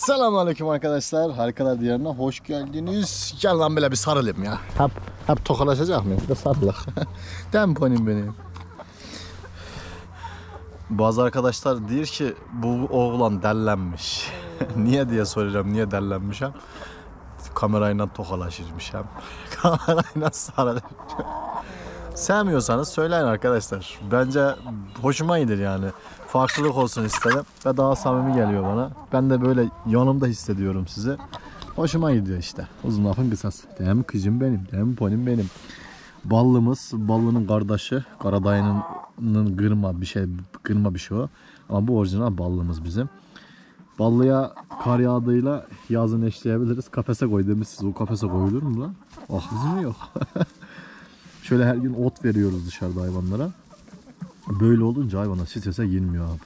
Selamünaleyküm arkadaşlar. Harikalar diyarına hoş geldiniz. Gel lan böyle bir sarılayım ya. Hep, hep tokalaşacak mıyım? Bir de sarılak. Temponim benim. Bazı arkadaşlar diyor ki bu oğlan dellenmiş. niye diye soracağım. Niye dellenmişim? Kamerayla tokalaşırmış hem. Kamerayla sarılır. Sevmiyorsanız söyleyin arkadaşlar. Bence hoşuma gider yani. Farklılık olsun istedim ve daha samimi geliyor bana. Ben de böyle yanımda hissediyorum sizi. Hoşuma gidiyor işte. Uzun lafın kısası. Değil mi kızım benim? Değil mi ponim benim? Ballımız, ballının kardeşi. Karadayı'nın kırma bir şey, kırma bir şey o. Ama bu orijinal ballımız bizim. Ballıya kar yağdığıyla yazın eşleyebiliriz. Kafese koy demişsiniz. O kafese koyulur mu lan? Ah bizim yok. Şöyle her gün ot veriyoruz dışarıda hayvanlara. Böyle olunca hayvanlar strese girmiyor abi.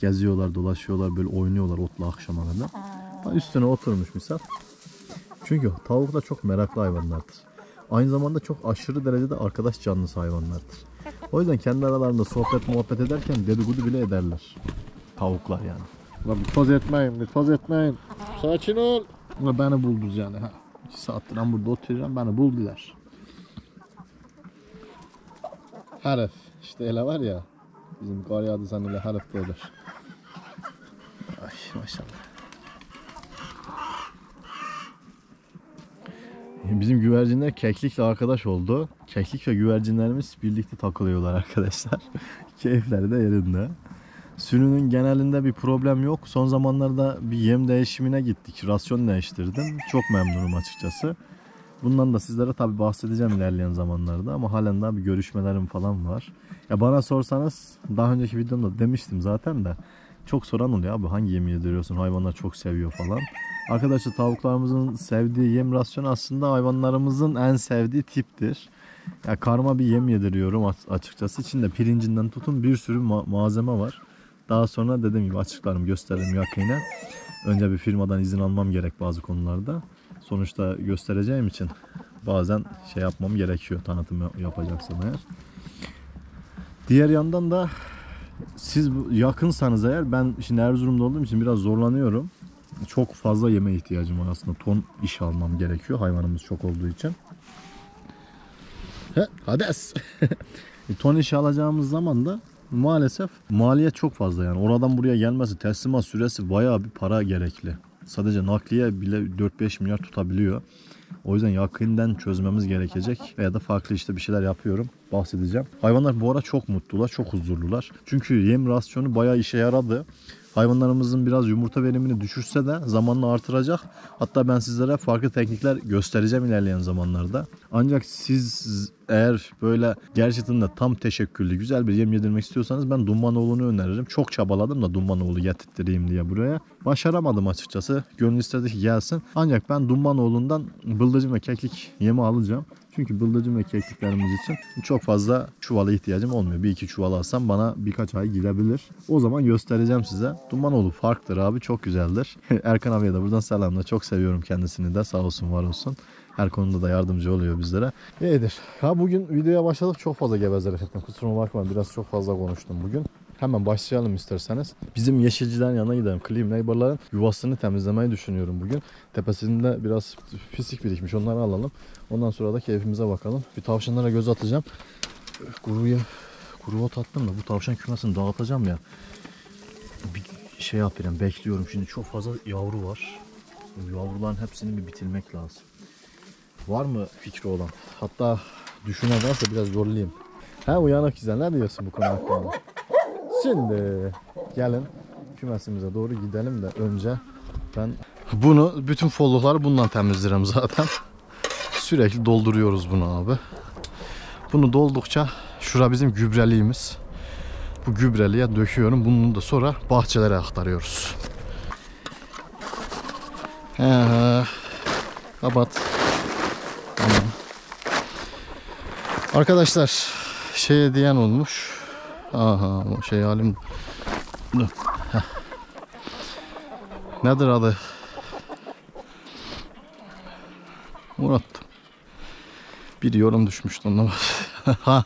Geziyorlar, dolaşıyorlar, böyle oynuyorlar otla akşama kadar. Ha, Üstüne oturmuş misal. Çünkü tavuk da çok meraklı hayvanlardır. Aynı zamanda çok aşırı derecede arkadaş canlısı hayvanlardır. O yüzden kendi aralarında sohbet muhabbet ederken dedikodu bile ederler. Tavuklar yani. Lan toz etmeyin, toz etmeyin. Sakin ol. Ulan beni buldunuz yani. Ha. İki saattir ben burada oturuyorum, beni buldular. Herif. İşte ele var ya. Bizim kar yağdı zannıyla herif de olur. Ay maşallah. Bizim güvercinler keklikle arkadaş oldu. Keklik ve güvercinlerimiz birlikte takılıyorlar arkadaşlar. Keyifleri de yerinde. Sürünün genelinde bir problem yok. Son zamanlarda bir yem değişimine gittik. Rasyon değiştirdim. Çok memnunum açıkçası. Bundan da sizlere tabi bahsedeceğim ilerleyen zamanlarda ama halen daha bir görüşmelerim falan var. Ya bana sorsanız daha önceki videomda demiştim zaten de çok soran oluyor abi hangi yemi yediriyorsun hayvanlar çok seviyor falan. Arkadaşlar tavuklarımızın sevdiği yem rasyonu aslında hayvanlarımızın en sevdiği tiptir. Ya karma bir yem yediriyorum açıkçası. İçinde pirincinden tutun bir sürü ma- malzeme var. Daha sonra dediğim gibi açıklarım gösteririm yakinen. Önce bir firmadan izin almam gerek bazı konularda sonuçta göstereceğim için bazen şey yapmam gerekiyor tanıtım yapacaksam eğer. Diğer yandan da siz yakınsanız eğer ben şimdi Erzurum'da olduğum için biraz zorlanıyorum. Çok fazla yeme ihtiyacım var aslında. Ton iş almam gerekiyor hayvanımız çok olduğu için. Hades. ton iş alacağımız zaman da maalesef maliyet çok fazla yani. Oradan buraya gelmesi, teslimat süresi bayağı bir para gerekli. Sadece nakliye bile 4-5 milyar tutabiliyor. O yüzden yakından çözmemiz gerekecek veya da farklı işte bir şeyler yapıyorum. Bahsedeceğim. Hayvanlar bu ara çok mutlular, çok huzurlular. Çünkü yem rasyonu bayağı işe yaradı. Hayvanlarımızın biraz yumurta verimini düşürse de zamanla artıracak. Hatta ben sizlere farklı teknikler göstereceğim ilerleyen zamanlarda. Ancak siz eğer böyle gerçekten de tam teşekküllü güzel bir yem yedirmek istiyorsanız ben Dummanoğlu'nu öneririm. Çok çabaladım da Dummanoğlu getirttireyim diye buraya. Başaramadım açıkçası. Gönül istedi ki gelsin. Ancak ben Dummanoğlu'ndan bıldırcın ve keklik yemi alacağım. Çünkü bıldırcın ve kekliklerimiz için çok fazla çuvala ihtiyacım olmuyor. Bir iki çuval alsam bana birkaç ay gidebilir. O zaman göstereceğim size. Dumanoğlu farktır abi çok güzeldir. Erkan abiye de buradan selamlar. Çok seviyorum kendisini de sağ olsun var olsun. Her konuda da yardımcı oluyor bizlere. İyidir. Ha bugün videoya başladık çok fazla gevezelik ettim. Kusuruma bakma biraz çok fazla konuştum bugün. Hemen başlayalım isterseniz. Bizim yeşilcilerin yanına gidelim. Clean Neighbor'ların yuvasını temizlemeyi düşünüyorum bugün. Tepesinde biraz pislik birikmiş. Onları alalım. Ondan sonra da keyfimize bakalım. Bir tavşanlara göz atacağım. Kuruya kuru ot attım da bu tavşan kümesini dağıtacağım ya. Bir şey yapayım bekliyorum. Şimdi çok fazla yavru var. Yavruların hepsini bir bitirmek lazım. Var mı fikri olan? Hatta düşünen varsa biraz zorlayayım. Ha uyanık güzel. Ne diyorsun bu konu hakkında? Şimdi gelin kümesimize doğru gidelim de önce ben bunu bütün follukları bundan temizlerim zaten. Sürekli dolduruyoruz bunu abi. Bunu doldukça şura bizim gübreliğimiz. Bu gübreliğe döküyorum. Bunu da sonra bahçelere aktarıyoruz. He, kapat. Tamam. Arkadaşlar şey diyen olmuş. Aha şey halim. Nedir adı? Murat. Bir yorum düşmüştü onda. ha.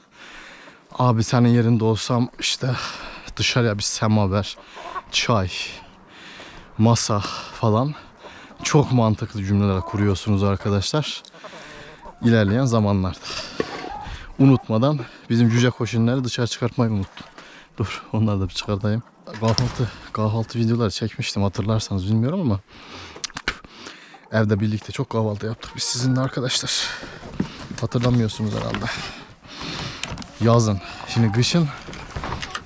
Abi senin yerinde olsam işte dışarıya bir semaver, çay, masa falan çok mantıklı cümleler kuruyorsunuz arkadaşlar. İlerleyen zamanlarda. Unutmadan bizim cüce koşunları dışarı çıkartmayı unuttum. Dur onları da bir çıkartayım. Kahvaltı, kahvaltı videoları çekmiştim hatırlarsanız bilmiyorum ama evde birlikte çok kahvaltı yaptık biz sizinle arkadaşlar. Hatırlamıyorsunuz herhalde. Yazın. Şimdi kışın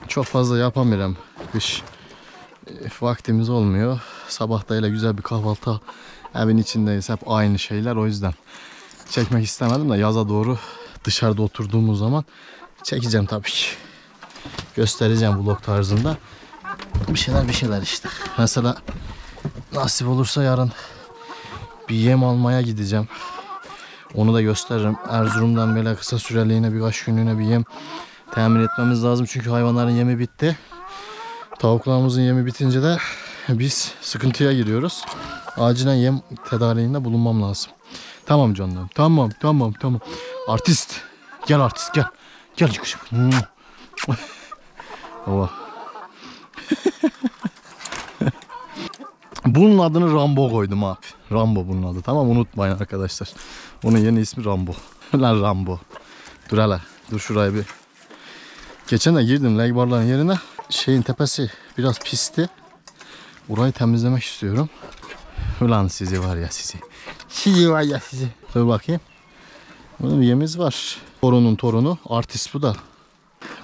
çok fazla yapamıyorum. Kış e, vaktimiz olmuyor. Sabah da öyle güzel bir kahvaltı evin içindeyiz. Hep aynı şeyler o yüzden çekmek istemedim de yaza doğru dışarıda oturduğumuz zaman çekeceğim tabii ki. Göstereceğim vlog tarzında. Bir şeyler bir şeyler işte. Mesela nasip olursa yarın bir yem almaya gideceğim. Onu da gösteririm. Erzurum'dan böyle kısa süreliğine birkaç günlüğüne bir yem temin etmemiz lazım. Çünkü hayvanların yemi bitti. Tavuklarımızın yemi bitince de biz sıkıntıya giriyoruz. Acilen yem tedariğinde bulunmam lazım. Tamam canım. Tamam tamam tamam. Artist. Gel artist gel. Gel çıkışım. Baba. bunun adını Rambo koydum abi. Rambo bunun adı. Tamam unutmayın arkadaşlar. Onun yeni ismi Rambo. Lan Rambo. Dur hele. Dur şuraya bir. Geçen de girdim legbarların yerine. Şeyin tepesi biraz pisti. Burayı temizlemek istiyorum. Ulan sizi var ya sizi. Sizi var ya sizi. Dur bakayım. Bunun yemiz var. Torunun torunu. Artist bu da.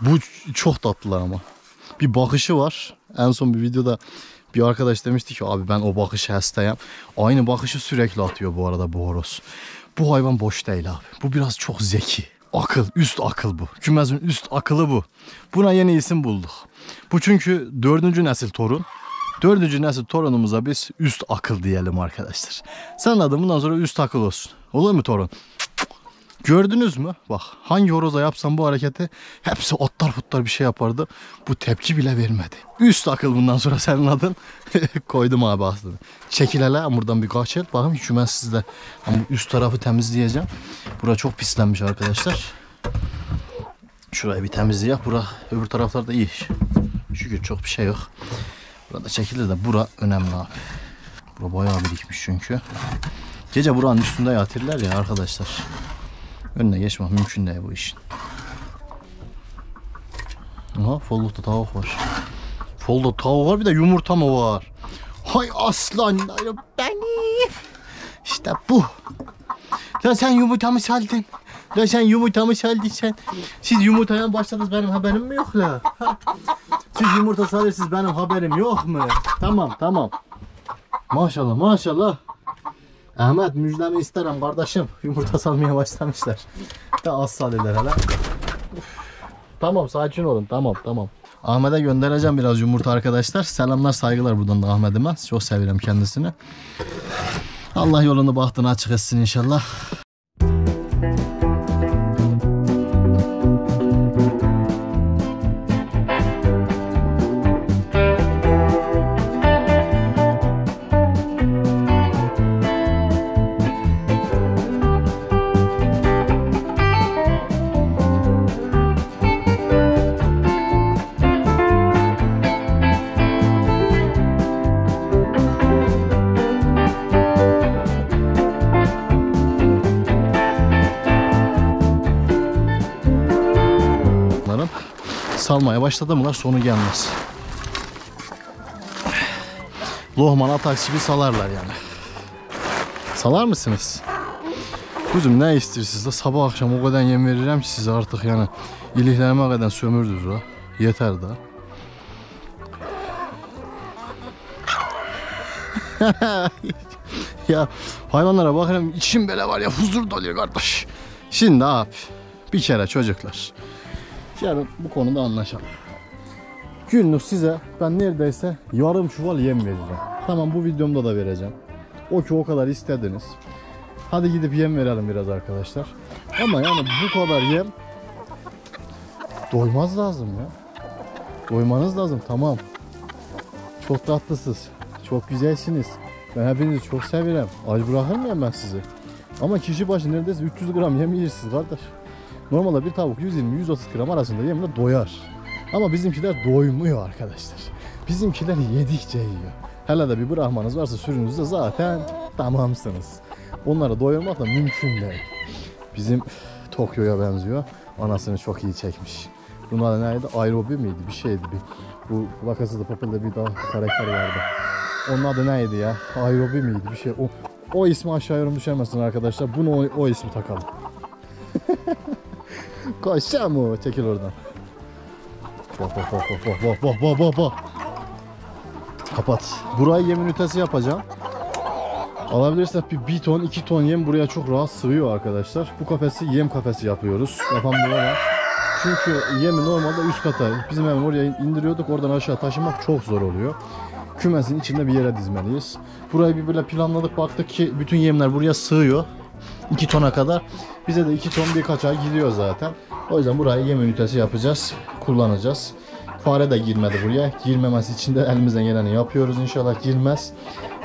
Bu çok tatlılar ama. Bir bakışı var. En son bir videoda bir arkadaş demişti ki abi ben o bakışı hastayım. Aynı bakışı sürekli atıyor bu arada bu horoz. Bu hayvan boş değil abi. Bu biraz çok zeki. Akıl, üst akıl bu. Kümesin üst akılı bu. Buna yeni isim bulduk. Bu çünkü dördüncü nesil torun. Dördüncü nesil torunumuza biz üst akıl diyelim arkadaşlar. Sen adın bundan sonra üst akıl olsun. Olur mu torun? Gördünüz mü? Bak hangi horoza yapsam bu hareketi hepsi otlar putlar bir şey yapardı. Bu tepki bile vermedi. Üst akıl bundan sonra senin adın. Koydum abi aslında. Çekil hele buradan bir kaçır. Bakın kümes sizde. Ama üst tarafı temizleyeceğim. Bura çok pislenmiş arkadaşlar. Şurayı bir temizleyek. Bura öbür taraflarda iyi. Şükür çok bir şey yok. Burada çekilir de bura önemli abi. Bura bayağı birikmiş çünkü. Gece buranın üstünde yatırlar ya arkadaşlar. Önüne geçmek mümkün değil bu işin. Aha follukta tavuk var. Folda tavuk var bir de yumurta mı var? Hay aslanlarım benim. İşte bu. Lan sen yumurta mı saldın? Lan sen yumurta mı saldın sen? Siz yumurtaya başladınız benim haberim mi yok la? Siz yumurta salıyorsunuz benim haberim yok mu? Tamam tamam. Maşallah maşallah. Ahmet müjdemi isterim kardeşim. Yumurta salmaya başlamışlar. Da az salıyorlar. Uf. Tamam sakin olun tamam tamam. Ahmet'e göndereceğim biraz yumurta arkadaşlar. Selamlar saygılar buradan da Ahmet'ime. Çok severim kendisini. Allah yolunu bahtını açık etsin inşallah. Salmaya başladı mılar sonu gelmez. Lohman atak gibi salarlar yani. Salar mısınız? Kuzum ne istiyorsunuz da sabah akşam o kadar yem veririm ki size artık yani iliklerime kadar sömürdünüz o. Yeter da. ya hayvanlara bakıyorum içim böyle var ya huzur doluyor kardeş. Şimdi abi bir kere çocuklar. Yarın bu konuda anlaşalım. Günlük size ben neredeyse yarım çuval yem vereceğim. Tamam bu videomda da vereceğim. O ki o kadar istediniz. Hadi gidip yem verelim biraz arkadaşlar. Ama yani bu kadar yem doymaz lazım ya. Doymanız lazım tamam. Çok tatlısınız. Çok güzelsiniz. Ben hepinizi çok severim. Aç bırakır mıyım ben sizi? Ama kişi başı neredeyse 300 gram yem yiyirsiniz kardeş. Normalde bir tavuk 120-130 gram arasında yemle doyar. Ama bizimkiler doymuyor arkadaşlar. Bizimkiler yedikçe yiyor. Hele de bir bırakmanız varsa sürünüzde zaten tamamsınız. Onları doyurmak da mümkün değil. Bizim Tokyo'ya benziyor. Anasını çok iyi çekmiş. Bunlar neydi? Aerobi miydi? Bir şeydi. Bir, bu Vakası da Papel'de bir daha karakter vardı. Onun adı neydi ya? Aerobi miydi? Bir şey. O, o ismi aşağı yorum düşemezsin arkadaşlar. Bunu o, o ismi takalım. Koşa mı? Çekil oradan. Bak bak bak bak bak bak bak bak bak. Kapat. Burayı yem ünitesi yapacağım. Alabilirsek bir, bir ton, iki ton yem buraya çok rahat sığıyor arkadaşlar. Bu kafesi yem kafesi yapıyoruz. O var. Çünkü yemi normalde üst kata, bizim evin oraya indiriyorduk. Oradan aşağı taşımak çok zor oluyor. Kümesin içinde bir yere dizmeliyiz. Burayı bir böyle planladık. Baktık ki bütün yemler buraya sığıyor. 2 tona kadar. Bize de 2 ton birkaç ay gidiyor zaten. O yüzden burayı yem ünitesi yapacağız. Kullanacağız. Fare de girmedi buraya. Girmemesi için de elimizden geleni yapıyoruz. İnşallah girmez.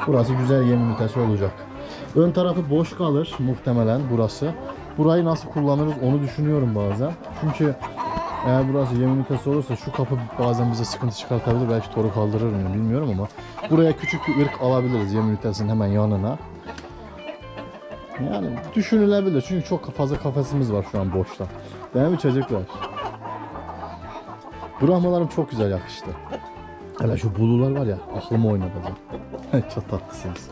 Burası güzel yem ünitesi olacak. Ön tarafı boş kalır muhtemelen burası. Burayı nasıl kullanırız onu düşünüyorum bazen. Çünkü eğer burası yem ünitesi olursa şu kapı bazen bize sıkıntı çıkartabilir. Belki toru kaldırır mı bilmiyorum ama buraya küçük bir ırk alabiliriz yem ünitesinin hemen yanına. Yani düşünülebilir çünkü çok fazla kafesimiz var şu an boşta. Değil mi çocuklar? Brahmalarım çok güzel yakıştı. Hele şu bulular var ya aklımı oynadı. çok tatlısınız.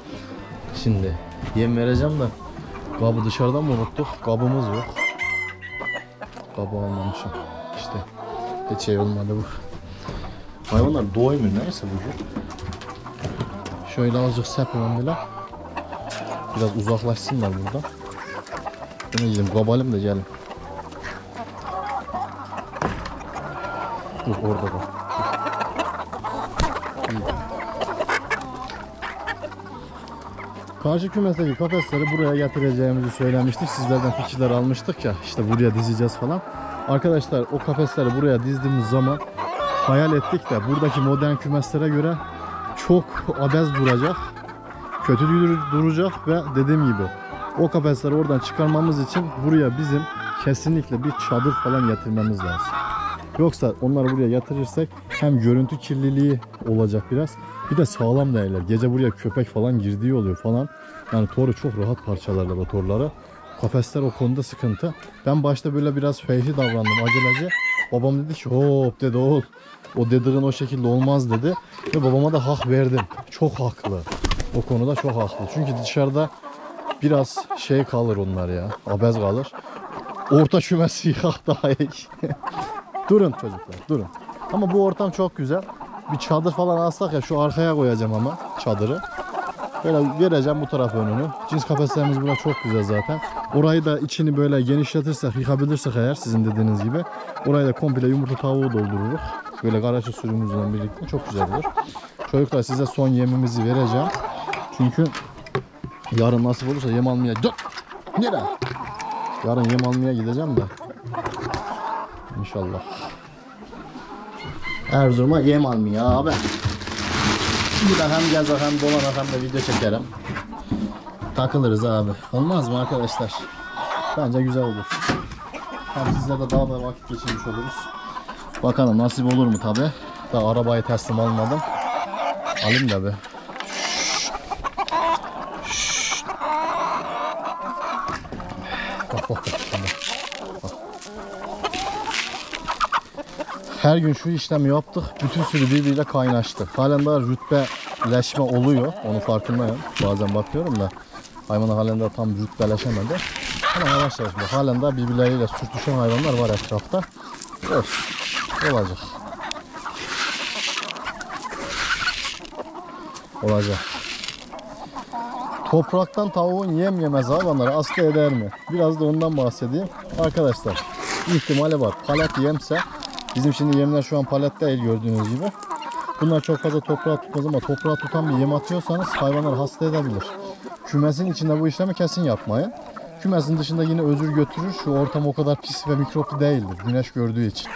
Şimdi yem vereceğim de kabı dışarıdan mı unuttuk? Kabımız yok. Kabı almamışım. İşte hiç şey olmadı bu. Hayvanlar doymuyor neyse bugün. Şöyle azıcık sepemem bile. Biraz uzaklaşsınlar buradan. Şuna gidelim kabalım da gelin. Dur orada bak. Karşı kümesteki kafesleri buraya getireceğimizi söylemiştik. Sizlerden fikirler almıştık ya. İşte buraya dizeceğiz falan. Arkadaşlar o kafesleri buraya dizdiğimiz zaman hayal ettik de buradaki modern kümeslere göre çok abez duracak. Kötü dur- duracak ve dediğim gibi o kafesleri oradan çıkarmamız için buraya bizim kesinlikle bir çadır falan getirmemiz lazım. Yoksa onları buraya yatırırsak hem görüntü kirliliği olacak biraz. Bir de sağlam değiller. Gece buraya köpek falan girdiği oluyor falan. Yani toru çok rahat parçalarlar o torları. Kafesler o konuda sıkıntı. Ben başta böyle biraz feyhi davrandım acelece. Babam dedi ki hop dedi oğul. O dediğin o şekilde olmaz dedi. Ve babama da hak verdim. Çok haklı. O konuda çok haklı. Çünkü dışarıda biraz şey kalır onlar ya. Abez kalır. Orta kümesi yıkak daha iyi. durun çocuklar durun. Ama bu ortam çok güzel. Bir çadır falan alsak ya şu arkaya koyacağım ama çadırı. Böyle vereceğim bu taraf önünü. Cins kafeslerimiz burada çok güzel zaten. Orayı da içini böyle genişletirsek, yıkabilirsek eğer sizin dediğiniz gibi. Orayı da komple yumurta tavuğu doldururuz. Böyle karaçı sürümüzle birlikte çok güzel olur. Çocuklar size son yemimizi vereceğim. Çünkü yarın nasip olursa yem almaya... Dur! Nereye? Yarın yem almaya gideceğim de. İnşallah. Erzurum'a yem almaya abi. De hem gez hem dolan hem de video çekerim. Takılırız abi. Olmaz mı arkadaşlar? Bence güzel olur. Hem sizle de daha da vakit geçirmiş oluruz. Bakalım nasip olur mu tabi. Daha arabayı teslim almadım. Alayım da bir. Bak bak bak. Bak. Her gün şu işlemi yaptık. Bütün sürü birbiriyle kaynaştı. Halen daha rütbeleşme oluyor. Onun farkındayım. Bazen bakıyorum da hayvanlar halen daha tam rütbeleşemedi. Ama yavaş yavaş bak. Halen daha birbirleriyle sürtüşen hayvanlar var etrafta. Olsun. Olacak. Olacak. Topraktan tavuğun yem yemez hayvanları hasta eder mi? Biraz da ondan bahsedeyim. Arkadaşlar ihtimali var. Palet yemse bizim şimdi yemler şu an palet değil gördüğünüz gibi. Bunlar çok fazla toprağa tutmaz ama toprağa tutan bir yem atıyorsanız hayvanlar hasta edebilir. Kümesin içinde bu işlemi kesin yapmayın. Kümesin dışında yine özür götürür. Şu ortam o kadar pis ve mikroplu değildir. Güneş gördüğü için.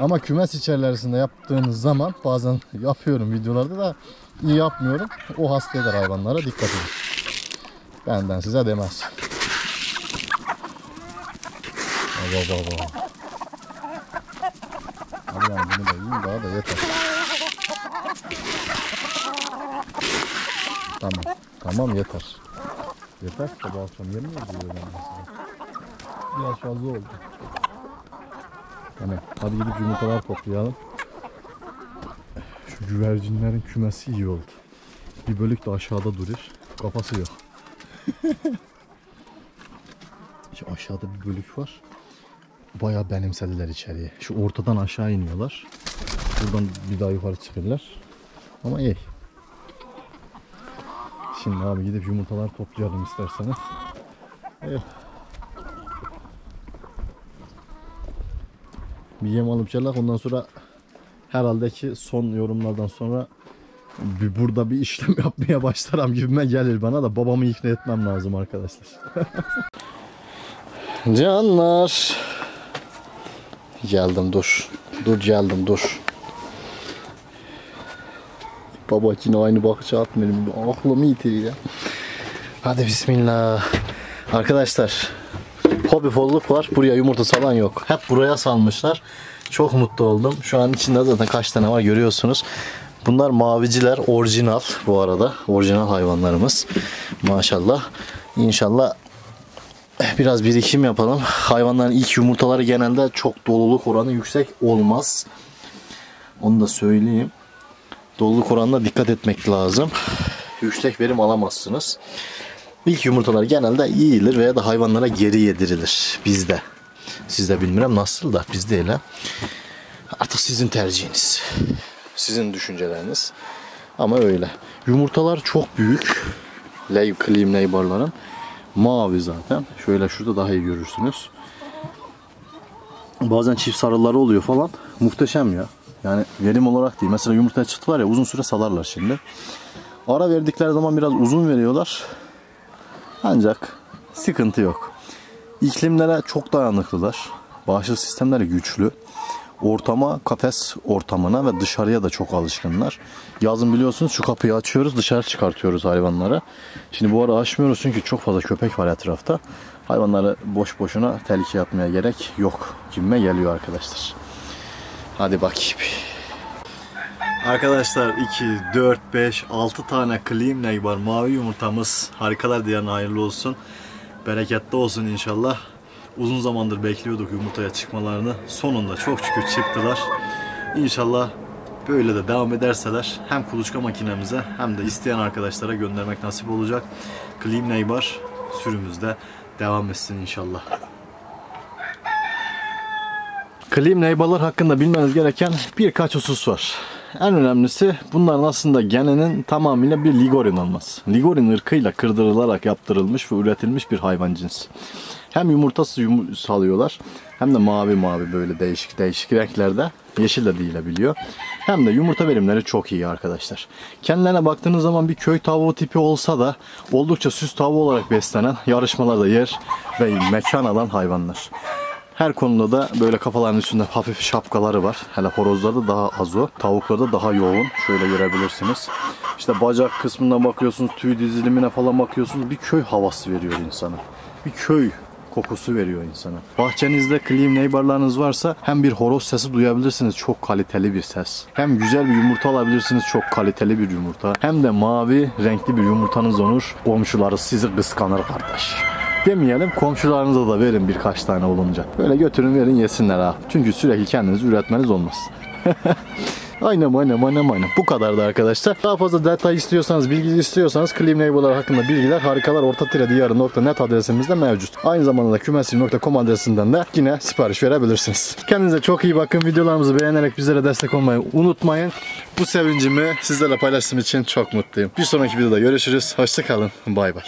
Ama kümes içerisinde yaptığınız zaman bazen yapıyorum videolarda da iyi yapmıyorum. O hasta eder hayvanlara dikkat edin. Benden size demez. Baba baba. Hadi yani bunu da yiyeyim daha da yeter. Tamam. Tamam yeter. Yeter sabah akşam yemin ediyor Biraz fazla oldu. Tamam. Hadi gidip yumurtalar toplayalım. Şu güvercinlerin kümesi iyi oldu. Bir bölük de aşağıda durur. Kafası yok. Şu aşağıda bir bölük var. Bayağı benimsediler içeriye. Şu ortadan aşağı iniyorlar. Buradan bir daha yukarı çıkarlar. Ama iyi. Şimdi abi gidip yumurtalar toplayalım isterseniz. Evet. Bir yem alıp gelak ondan sonra herhalde ki son yorumlardan sonra bir burada bir işlem yapmaya başlarım gibime gelir bana da babamı ikna etmem lazım arkadaşlar. Canlar. Geldim dur. Dur geldim dur. Baba yine aynı bakışı atmıyorum. Aklımı yitiriyor ya. Hadi bismillah. Arkadaşlar hobi folluk var. Buraya yumurta salan yok. Hep buraya salmışlar. Çok mutlu oldum. Şu an içinde zaten kaç tane var görüyorsunuz. Bunlar maviciler orijinal bu arada. Orijinal hayvanlarımız. Maşallah. İnşallah biraz birikim yapalım. Hayvanların ilk yumurtaları genelde çok doluluk oranı yüksek olmaz. Onu da söyleyeyim. Doluluk oranına dikkat etmek lazım. Yüksek verim alamazsınız. İlk yumurtalar genelde iyidir veya da hayvanlara geri yedirilir bizde. Sizde bilmiyorum nasıl da bizde öyle. Artık sizin tercihiniz. Sizin düşünceleriniz. Ama öyle. Yumurtalar çok büyük. Lay, clean laborların. Mavi zaten. Şöyle şurada daha iyi görürsünüz. Bazen çift sarıları oluyor falan. Muhteşem ya. Yani verim olarak değil. Mesela yumurtaya çıktılar ya uzun süre salarlar şimdi. Ara verdikleri zaman biraz uzun veriyorlar. Ancak sıkıntı yok. İklimlere çok dayanıklılar. Bağışıklık sistemleri güçlü. Ortama, kafes ortamına ve dışarıya da çok alışkınlar. Yazın biliyorsunuz şu kapıyı açıyoruz dışarı çıkartıyoruz hayvanları. Şimdi bu ara açmıyoruz çünkü çok fazla köpek var etrafta. Hayvanları boş boşuna tehlikeye atmaya gerek yok gibime geliyor arkadaşlar. Hadi bakayım. Arkadaşlar 2, 4, 5, 6 tane clean leg var. Mavi yumurtamız. Harikalar diyen hayırlı olsun. Bereketli olsun inşallah. Uzun zamandır bekliyorduk yumurtaya çıkmalarını. Sonunda çok şükür çıktılar. İnşallah böyle de devam ederseler hem kuluçka makinemize hem de isteyen arkadaşlara göndermek nasip olacak. Clean Neighbor sürümüzde devam etsin inşallah. Klim neybalar hakkında bilmeniz gereken birkaç husus var. En önemlisi bunların aslında geninin tamamıyla bir ligorin olması. Ligorin ırkıyla kırdırılarak yaptırılmış ve üretilmiş bir hayvan cinsi. Hem yumurtası yum salıyorlar hem de mavi mavi böyle değişik değişik renklerde yeşil de değilebiliyor. Hem de yumurta verimleri çok iyi arkadaşlar. Kendilerine baktığınız zaman bir köy tavuğu tipi olsa da oldukça süs tavuğu olarak beslenen yarışmalarda yer ve mekan alan hayvanlar. Her konuda da böyle kafaların üstünde hafif şapkaları var. Hele horozlarda daha az o. Tavuklarda daha yoğun. Şöyle görebilirsiniz. İşte bacak kısmına bakıyorsunuz, tüy dizilimine falan bakıyorsunuz. Bir köy havası veriyor insana. Bir köy kokusu veriyor insana. Bahçenizde clean neighborlarınız varsa hem bir horoz sesi duyabilirsiniz çok kaliteli bir ses. Hem güzel bir yumurta alabilirsiniz çok kaliteli bir yumurta. Hem de mavi renkli bir yumurtanız olur. Komşuları sizi kıskanır kardeş demeyelim komşularınıza da verin birkaç tane olunca. Böyle götürün verin yesinler ha. Çünkü sürekli kendiniz üretmeniz olmaz. aynen aynen aynen aynen. Bu kadardı arkadaşlar. Daha fazla detay istiyorsanız, bilgi istiyorsanız Clean Label'lar hakkında bilgiler harikalar orta adresimizde mevcut. Aynı zamanda da kümesim.com adresinden de yine sipariş verebilirsiniz. Kendinize çok iyi bakın. Videolarımızı beğenerek bizlere destek olmayı unutmayın. Bu sevincimi sizlerle paylaştığım için çok mutluyum. Bir sonraki videoda görüşürüz. Hoşçakalın. Bay bay.